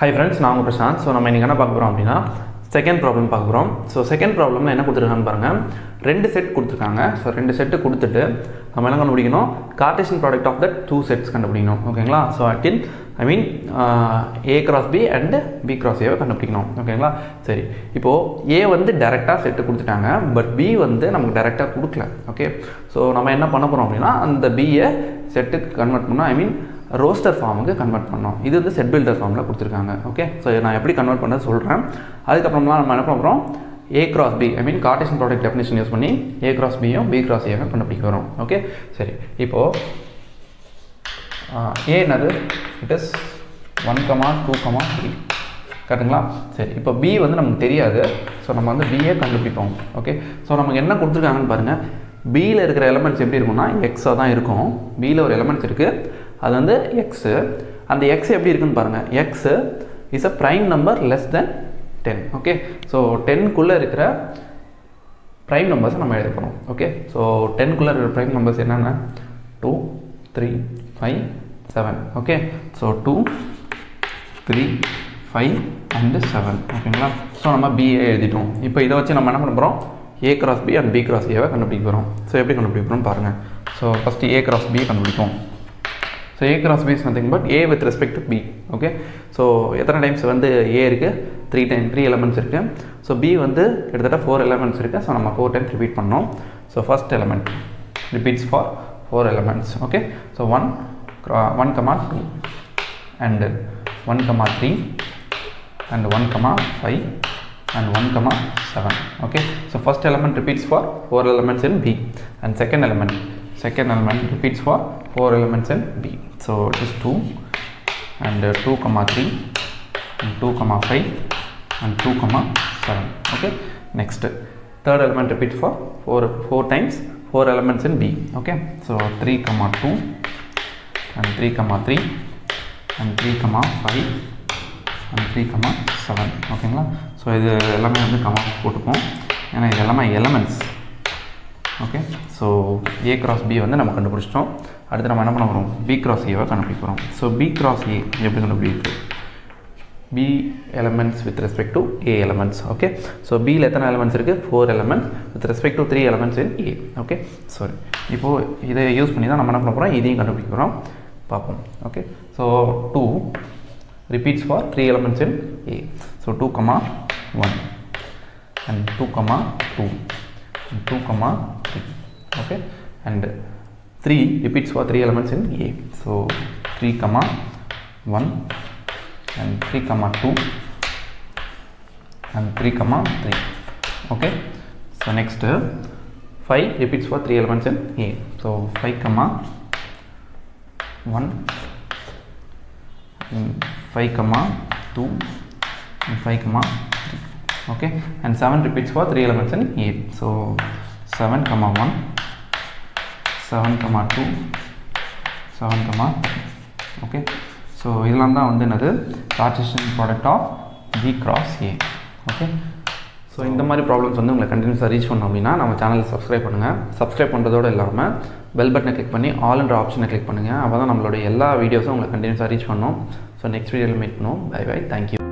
Hi friends நான் உங்கள் Prashanth. So நம்ம இன்றைக்கி என்ன பார்க்க போகிறோம் அப்படின்னா செகண்ட் ப்ராப்ளம் பார்க்க போகிறோம் ஸோ செகண்ட் ப்ராப்ளமில் என்ன கொடுத்துருக்காங்கன்னு பாருங்கள் ரெண்டு செட் கொடுத்துருக்காங்க. ஸோ ரெண்டு செட்டு கொடுத்துட்டு நம்ம என்ன கண்டுபிடிக்கணும்? Cartesian product of the two sets கண்டுபிடிக்கணும். ஓகேங்களா? So அட்டின் I mean A cross B and B cross ஏவை கண்டுபிடிக்கணும். ஓகேங்களா? சரி. இப்போது ஏ வந்து டேரெக்டாக செட்டு கொடுத்துட்டாங்க. பட் பி வந்து நமக்கு டேரெக்டாக கொடுக்கல. ஓகே ஸோ நம்ம என்ன பண்ண போகிறோம் அப்படின்னா அந்த பியை செட்டுக்கு கன்வெர்ட் பண்ணால் ஐ மீன் ரோஸ்டர் ஃபார்முக்கு கன்வெர்ட் பண்ணோம். இது வந்து செட் பில்டர் ஃபார்மில் கொடுத்துருக்காங்க. ஓகே ஸோ நான் எப்படி கன்வெர்ட் பண்ண சொல்கிறேன் அதுக்கப்புறம்லாம் நம்ம என்ன பண்ணுறோம் A cross B I mean Cartesian product definition use பண்ணி ஏ கிராஸ் பியும் பி கிராஸ் ஏவும் கண்டுபிடிக்க வரும். ஓகே சரி. இப்போது ஏ என்னது? It is one comma two comma three கரெக்டுங்களா? சரி. இப்போ பி வந்து நமக்கு தெரியாது. ஸோ நம்ம வந்து பிஏ கண்டுபிடிப்போம். ஓகே ஸோ நமக்கு என்ன கொடுத்துருக்காங்கன்னு பாருங்கள் பியில் இருக்கிற எலமெண்ட்ஸ் எப்படி இருக்கும்னா எக்ஸாக தான் இருக்கும். பியில் ஒரு எலமெண்ட்ஸ் இருக்குது அது வந்து எக்ஸு அந்த எக்ஸ் எப்படி இருக்குன்னு பாருங்கள் x is a prime number less than ten okay so டென்க்குள்ளே இருக்கிற ப்ரைம் நம்பர்ஸை நம்ம எழுத போகிறோம் ஓகே ஸோ டென்க்குள்ளே இருக்கிற ப்ரைம் நம்பர்ஸ் என்னென்ன? Two three five seven okay so two three five and seven ஓகேங்களா ஸோ நம்ம பிஏ எழுதிட்டோம். இப்போ இதை வச்சு நம்ம என்ன பண்ண போகிறோம் A cross B and B cross ஏவை கண்டுபிடிக்க போகிறோம் ஸோ எப்படி கண்டுபிடிக்கிறோம் பாருங்கள் so first A cross B கண்டுபிடிப்போம். So A cross B is nothing but A with respect to B okay so எத்தனை டைம்ஸ் வந்து ஏ இருக்குது த்ரீ டைம் த்ரீ எலமெண்ட்ஸ் இருக்குது ஸோ பி வந்து கிட்டத்தட்ட ஃபோர் எலமெண்ட்ஸ் இருக்குது ஸோ நம்ம ஃபோர் டைம்ஸ் ரிப்பீட் பண்ணோம். So first element repeats for four elements okay so one one comma two and one comma three and one comma five and one comma seven okay so first element repeats for four elements in B and second element second element repeats for four elements in b so it is 2 and uh, 2 comma 3 and 2 comma 5 and 2 comma 7 okay next third element repeats for four four times four elements in b okay so 3 comma 2 and 3 comma 3 and 3 comma 5 and 3 comma 7 ஓகேங்களா so இது எல்லாமே வந்து comma போட்டுப்போம் ஏன்னா இது எல்லாமே elements so A cross B வந்து நம்ம கண்டுபிடிச்சிட்டோம். அடுத்து நம்ம என்ன பண்ண போகிறோம் பி கிராஸ் ஏவை கண்டுபிடிக்க போகிறோம் ஸோ பி கிராஸ் ஏ எப்படி கண்டுபிடிக்கிறது B elements with respect to A elements okay so பியில் எத்தனை எலமெண்ட்ஸ் இருக்குது four elements with respect to three elements in A okay sorry இப்போது இதை யூஸ் பண்ணி தான் நம்ம என்ன பண்ண போகிறோம் இதையும் கண்டுபிடிக்க போகிறோம் பார்ப்போம் okay so two repeats for three elements in A. So 2 comma 1 and 2 comma 2 and 2 comma okay? And 3 repeats for three elements in A. So 3 comma 1 and 3 comma 2 and 3 comma 3 okay? So next uh, 5 repeats for three elements in A. So 5 comma 1 and 5 comma 2 and 5 comma 3 okay? And 7 repeats for 3 elements in A. So 7 comma 1 7 comma 2 7 comma 3 okay. So இதெல்லாம் தான் வந்து என்னது? Cartesian product of B cross A okay so இந்த மாதிரி problems வந்து உங்களை கண்டினியூஸாக reach பண்ணோம் அப்படின்னா நம்ம சேனலை சப்ஸ்கிரைப் பண்ணுங்கள் சப்ஸ்கிரைப் பண்ணுறதோடு இல்லாமல் பெல் பட்டனை கிளிக் பண்ணி ஆல்ன்ற ஆப்ஷனை கிளிக் பண்ணுங்கள் அப்போ தான் நம்மளுடைய எல்லா வீடியோஸும் உங்களை கண்டினியூஸாக ரீச் பண்ணோம். ஸோ நெக்ஸ்ட் வீடியோவில் மீட் பண்ணுவோம். Bye bye thank you